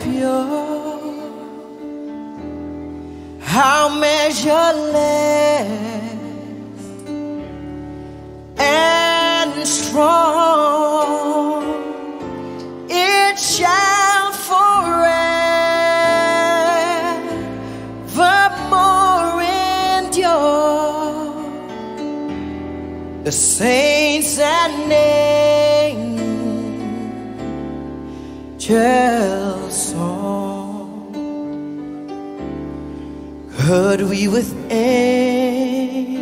pure, how measureless and strong it shall forevermore endure. The saints and angels song. Could we with ink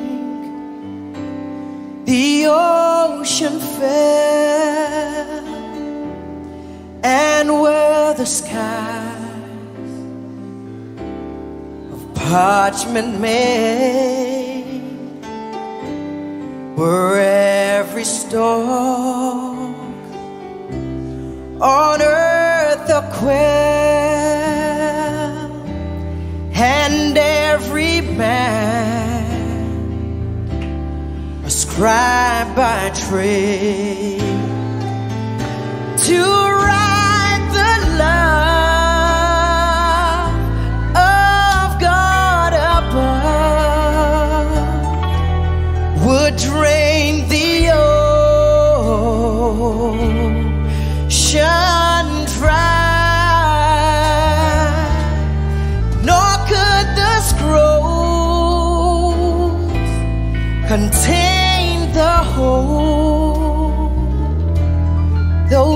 the ocean fell and where the skies of parchment made were every stalk by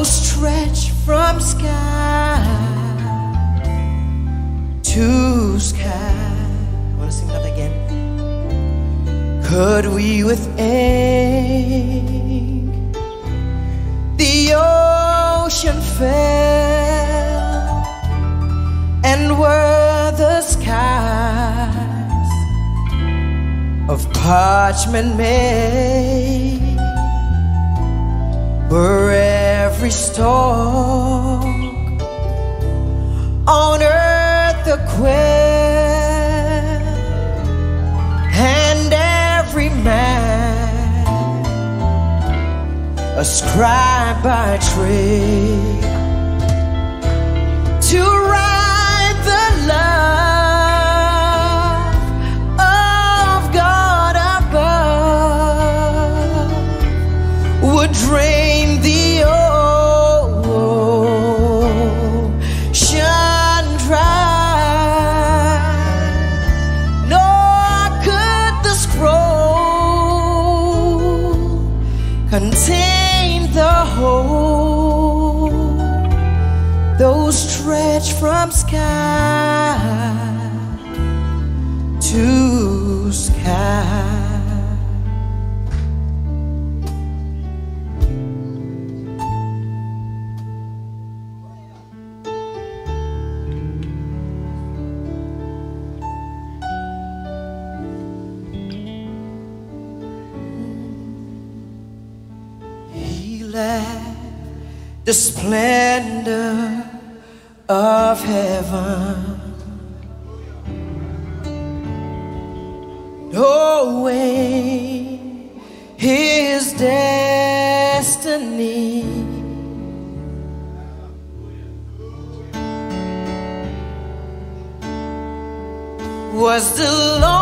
stretch from sky to sky. I want to sing that again. Could we with ink the ocean fell and were the skies of parchment made every stalk on earth a quail and every man a scribe by trade to write the love of God above. Would drain contain the whole, Those stretch from sky to sky. He the splendor of heaven. Knowing his destiny. Was the lonely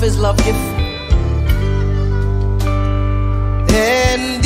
His love gift. And